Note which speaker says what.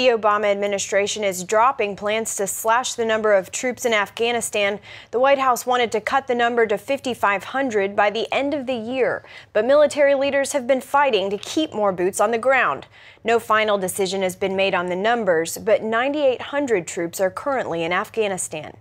Speaker 1: The Obama administration is dropping plans to slash the number of troops in Afghanistan. The White House wanted to cut the number to 5,500 by the end of the year, but military leaders have been fighting to keep more boots on the ground. No final decision has been made on the numbers, but 9,800 troops are currently in Afghanistan.